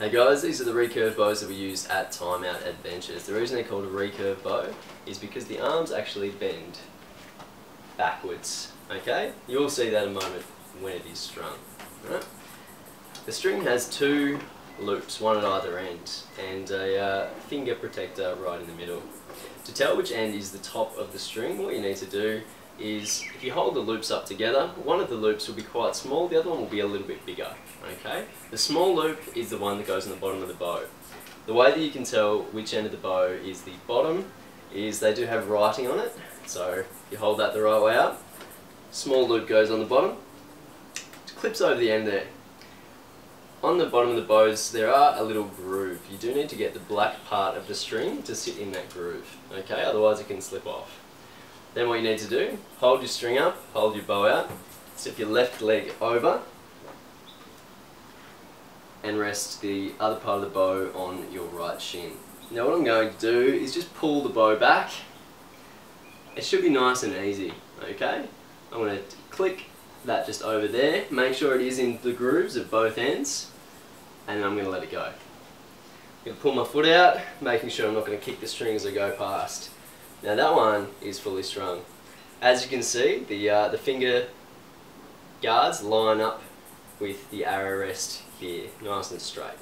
Hey guys, these are the recurve bows that we use at Timeout Adventures. The reason they're called a recurve bow is because the arms actually bend backwards, okay? You'll see that in a moment when it is strung, right? The string has two loops, one at either end, and a uh, finger protector right in the middle. To tell which end is the top of the string, what you need to do is if you hold the loops up together, one of the loops will be quite small, the other one will be a little bit bigger. Okay? The small loop is the one that goes on the bottom of the bow. The way that you can tell which end of the bow is the bottom is they do have writing on it. So you hold that the right way up. Small loop goes on the bottom. It clips over the end there. On the bottom of the bows there are a little groove. You do need to get the black part of the string to sit in that groove. Okay? Otherwise it can slip off. Then what you need to do, hold your string up, hold your bow out, step your left leg over and rest the other part of the bow on your right shin. Now what I'm going to do is just pull the bow back. It should be nice and easy, okay? I'm going to click that just over there, make sure it is in the grooves of both ends, and I'm going to let it go. I'm going to pull my foot out, making sure I'm not going to kick the string as I go past. Now that one is fully strung. As you can see, the, uh, the finger guards line up with the arrow rest here, nice and straight.